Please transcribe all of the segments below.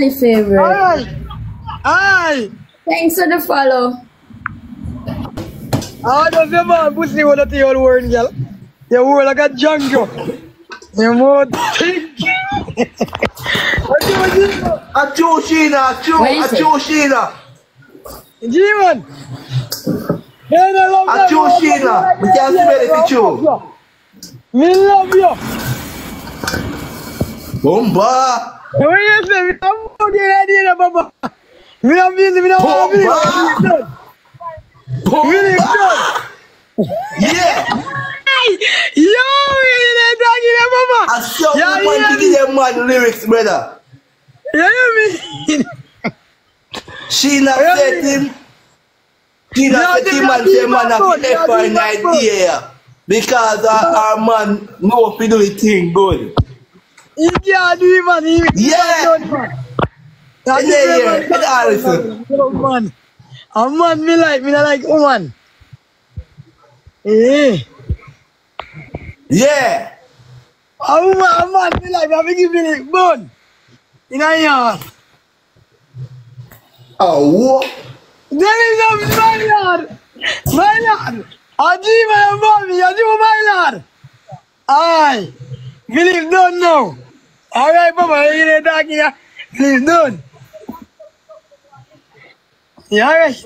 My favorite. Alright. Aye. Thanks for the follow. How does your man pussy with the whole world, girl? You were like a jungle. You more thick. What do you do? Achoo, Sheena, achoo, Where is it? achoo, Sheena. G-Man. Man, I love that. Achoo, Sheena. We can't smell it, achoo. Me love you. Bomba. What you say? Me love you. Get ready, Baba. Me love you. Me love you. Bomba. Really Bomba. good. Yeah. Yo, you know that, you know, Baba. I saw Yeah, you want yeah. to give them man lyrics, brother. You hear me? Sheena Yeah, said yeah. him. Sheena Yeah, said the him and black say man people, have yeah, left for the an black people. idea. Because our, our man know if he do the thing good. আমার মিলাই মিলা like Oman ইয়ে আমার মিলাই ভাবে কি মিলে বোন ইনাই আমার Oh, There is a Mylar! Mylar! Ajib, I am Bobby! Ajib, Mylar! Aye! Believe done now. Alright, Papa, you hear that here? Believe done. Yeah, alright.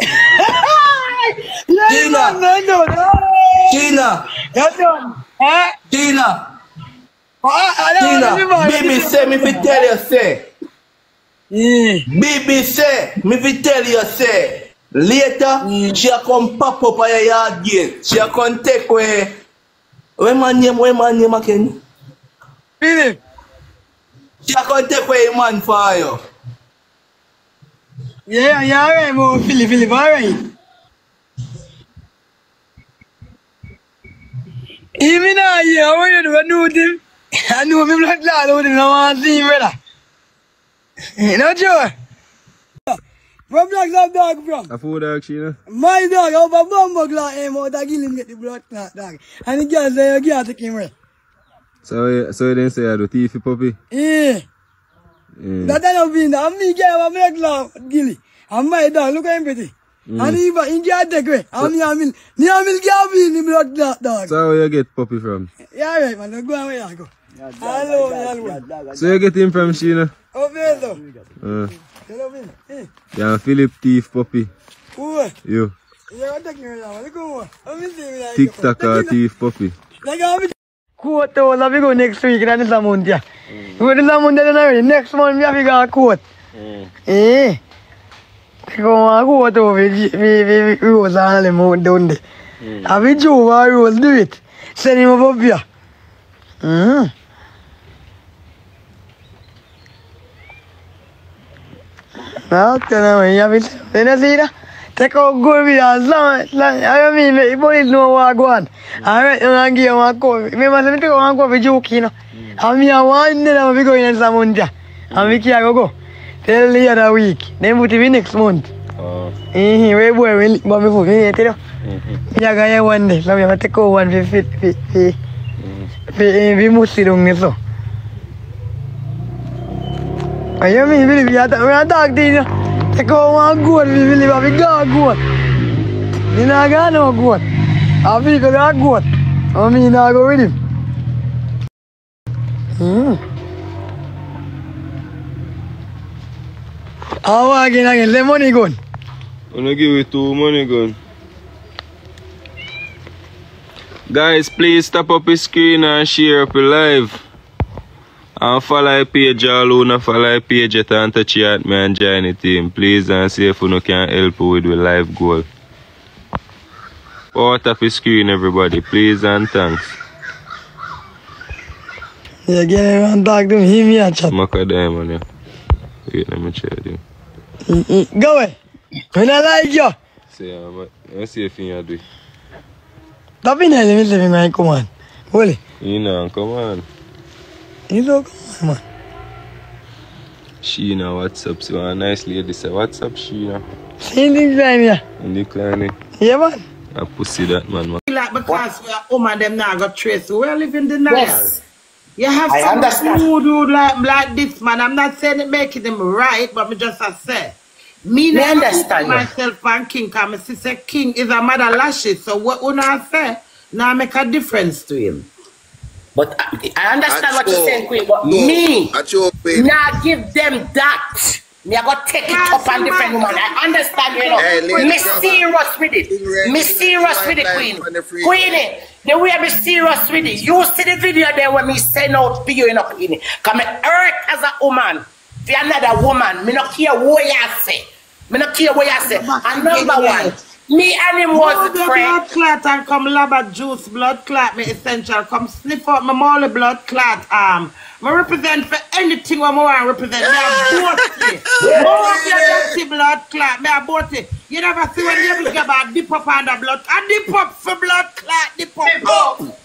yeah, you Gina. done, no, no, no. Sheena. You're done. Eh? Sheena. Ah, I don't want to Sheena. be Baby say me fi tell you say. Yeah. Baby say, me fi tell you say. Later, she a come pop up on your yard gate. She a come take away. Where man name, where man name again? Philip. She a come take away a man for you. Yeah, yeah, alright, mo. Philip, Philip, alright. Even now, yeah, what you do? I know him. I know him like that. I know him. I want to see him, brother. You know, Joe? From Black Love Dog, bro. A food dog, Sheena. My dog, over Bumbo Clock, aim out, I kill him, oh, get the blood clot, dog. And the girl say, oh, you can't take him, right? So, eh, so you didn't say I do teethy puppy? Yeah. Yeah. That I know been there. And me get a black love, Gilly. And my dog, look at him pretty. Mm. And he, he can't take away. And me and Mil, me and Mil can't be in the blood clot, dog. So, where you get puppy from? Yeah, right, man. Let's go and where you go. Hello, hello. So, you get him from Sheena? Over there, though. Uh, You know me? Eh, yeah, Philip Thief puppy. who? You You. want to take me around? Look at Let me see me like Tic Tac or Thief puppy. Like how me quote to let me go next week in the Lamont, yeah. Go to Lamont then already. Next month me have to go a quote. Eh. Go on quote over we we we Rose and them out down there. Have we Joe or Rose do it? Send him up here. Mm. Well, tell him you have it. You know see that? Take out good with as long as I mean, the police know what I go on. Alright, you know, give him a call. Remember, I take one call for joke, you know. And me, I want them to go in some month, yeah. And we can't go go. Tell the other week. Then put it next month. Oh. Eh, wait, boy, we but me for me, you know. Me, I got here one day. So, me, take out one for, for, for, for, for, for Musi down there, so. Ayo, me, believe me, I talk, I talk to you. Take out one goat, me believe I be got a goat. Me not got no goat. I feel got a goat. I mean, I go with him. Hmm. How again, again, let money go. Wanna give you two money gun. Guys, please tap up your screen and share up your live. And follow your page all who not follow your page yet and touch you at me and join the team. Please and see if you can help you with the live goal. Out of your screen everybody, please and thanks. Yeah, get and talk to him here, chat. Maka diamond yeah. Wait, let me check you. Mm-mm. Go away. When I like you. See, um, let's see if you do it. Stop in there, let me say, man, come on. Holy. You know, come on. You so come man. Sheena, what's up? So a nice lady say, what's up, Sheena? Same thing time here. And the client, Yeah, man. I pussy that man, man. Like because we are woman them now got trace. We are living denial. Yes. You have I some understand. voodoo like, like this, man. I'm not saying it making them right, but me just a say. Me Me never understand put you. myself on king, because my sister king is a mother lashes. So what would I say? Now make a difference to him. But I, I understand what you're saying, Queen. But No, me, Acho, Queen. now give them that. Me, I got take it Yeah, up on different woman. I understand, you know. Hey, lady, me brother. serious with it. Ring Me ring, serious ring with it, line Queen. on the free- Queenie, eh, the way me serious with it. You see the video there when me send out for you, you know, Queenie. Eh? Cause me hurt as a woman. For another woman, me not care what you say. Me not care what you say. And number one, me and him was the a friend. blood clot and come laba juice blood clot me essential. Come sniff out my molly blood clot arm. Me represent for anything what me want represent. Me a bossy. More of your dirty blood clot. Me a bossy. You never see when you get about dip up on the blood. I dip up for blood clot. Dip up. up.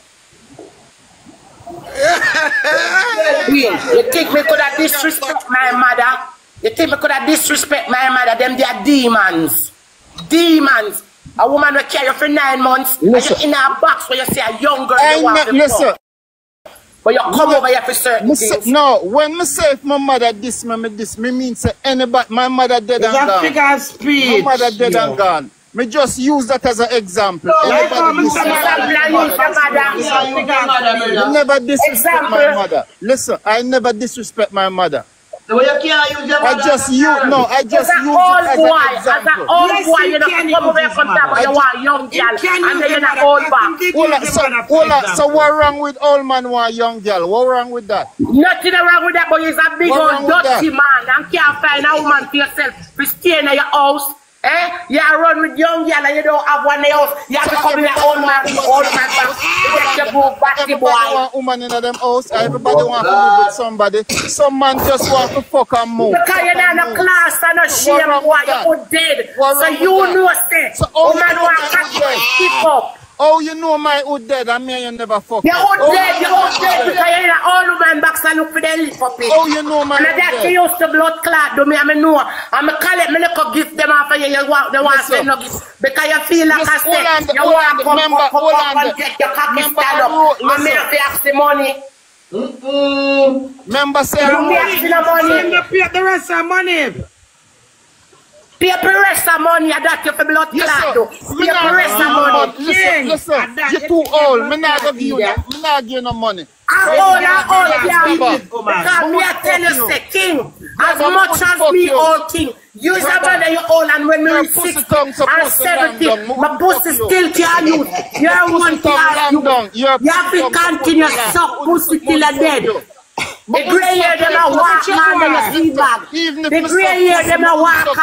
Queen, you think me could have disrespect my mother? You think me could have disrespect my mother? Them they are demons. Demons. A woman will carry you for nine months Listen. and you in a box where you see a young girl I you want listen. fuck. But you come over here for certain Me say, things. no, when me say if my mother this me, me this, me mean say anybody, my mother dead It's and a gone. figure of My mother dead Yeah. and gone. Me just use that as an example. Like how Anybody me this say me, my I use your mother. It's a figure of never disrespect my mother. Listen, I never disrespect my mother. The way you can't use your I just use no, I just an use old it as boy, an as an example. old Yes, boy, you you know, can come use over from mother. time when you want a young You girl, can and then use you're your not mother. old Yes, back. indeed, Hold use on, your so, mother for hold on, so what wrong with old man want young girl? What wrong with that? Nothing wrong with that, but he's a big What old dirty man and can't find a woman for yourself to stay in your house. Eh? You run with young girl and you don't have one in the house. You have to come in your old man, old man back. You get your boo batty Everybody boy. want woman in them house. Everybody want to live with somebody. Some man just want to fuck and move. Because you're not in a class and no shame boy, you're dead. So you that? know say, So woman want know to keep up. Oh, you know my hood dead I mean you never fuck. You're Oh, out dead, you're you dead because you're in an old woman box and look for the lip up it. Oh, you know my And hood that dead. you used to blood clot do me, I mean, no. I'm a call it, me look a gift them off of you, you want, they want to Listen. send no gift. Because you feel like Listen, I said, on, you want to come, come, come hold up and get your cocky stand I up. And me have to ask the money. Remember say You me ask the money. You pay the rest of money. Pay for rest of money, and that you for blood Yes, clot sir. do. Me Pay not- rest of money. Listen, listen. You're too old. Me not give you, me not give you no money. I'm old and old, yeah. Because me I tell you, say, King, as much as me old King, you is a brother, you old, and when me reach pussy 60 tongue and to 70, my pussy you. still can't use. You're pussy one tongue can't land use. down. Your You have to continue to suck pussy till you're dead. The grey hair, them a walk, man, them a see bag. The grey hair, them a walk